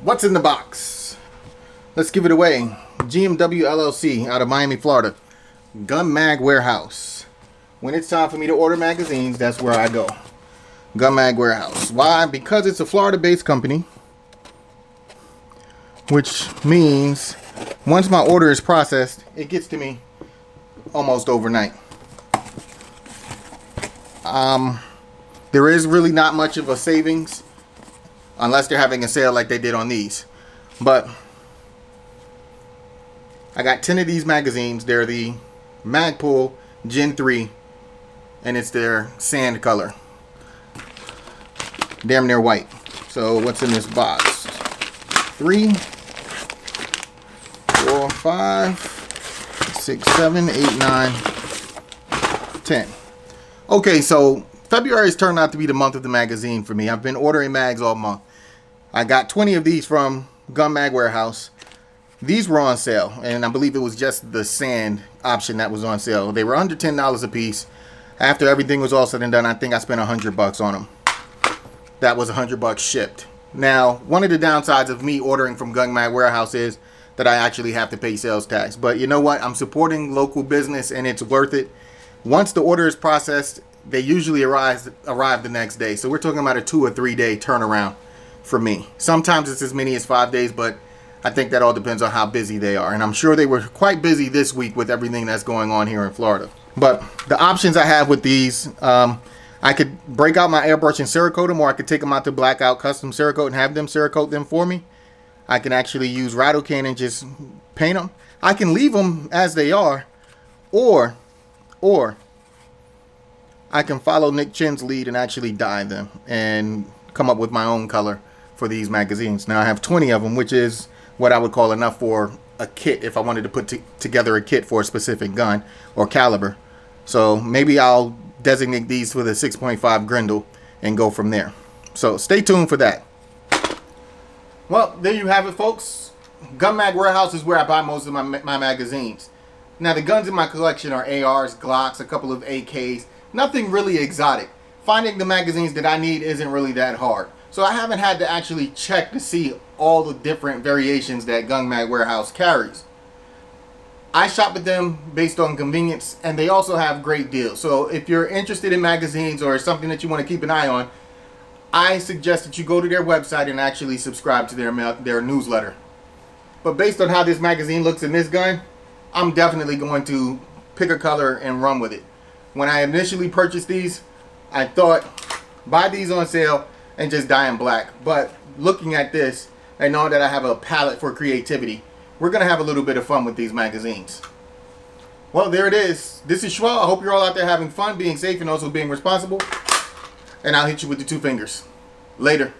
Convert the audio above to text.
What's in the box? Let's give it away. GMW LLC out of Miami, Florida. Gun Mag Warehouse. When it's time for me to order magazines, that's where I go. Gun Mag Warehouse. Why? Because it's a Florida-based company. Which means once my order is processed, it gets to me almost overnight. Um, there is really not much of a savings unless they're having a sale like they did on these. But I got 10 of these magazines. They're the Magpul Gen 3 and it's their sand color. Damn near white. So what's in this box? Three, four, five, six, seven, eight, nine, ten. Okay, so February has turned out to be the month of the magazine for me. I've been ordering mags all month. I got 20 of these from Gun Mag Warehouse. These were on sale, and I believe it was just the sand option that was on sale. They were under $10 a piece. After everything was all said and done, I think I spent 100 bucks on them. That was 100 bucks shipped. Now, one of the downsides of me ordering from Gun Mag Warehouse is that I actually have to pay sales tax. But you know what? I'm supporting local business and it's worth it. Once the order is processed, they usually arrive, arrive the next day. So we're talking about a two or three day turnaround for me. Sometimes it's as many as five days, but I think that all depends on how busy they are. And I'm sure they were quite busy this week with everything that's going on here in Florida. But the options I have with these, um, I could break out my airbrush and Cerakote them, or I could take them out to Blackout Custom Cerakote and have them Cerakote them for me. I can actually use rattle and just paint them. I can leave them as they are, or, or I can follow Nick Chin's lead and actually dye them and come up with my own color for these magazines. Now I have 20 of them, which is what I would call enough for a kit if I wanted to put together a kit for a specific gun or caliber. So maybe I'll designate these with a 6.5 Grendel and go from there. So stay tuned for that. Well, there you have it, folks. Gun Mag Warehouse is where I buy most of my, my magazines. Now, the guns in my collection are ARs, Glocks, a couple of AKs. Nothing really exotic. Finding the magazines that I need isn't really that hard. So I haven't had to actually check to see all the different variations that Gun Mag Warehouse carries. I shop with them based on convenience and they also have great deals. So if you're interested in magazines or something that you want to keep an eye on, I suggest that you go to their website and actually subscribe to their their newsletter. But based on how this magazine looks in this gun, I'm definitely going to pick a color and run with it. When I initially purchased these, I thought buy these on sale and just dye in black. But looking at this and knowing that I have a palette for creativity, we're going to have a little bit of fun with these magazines. Well, there it is. This is Shwell. I hope you're all out there having fun, being safe, and also being responsible. And I'll hit you with the two fingers. Later.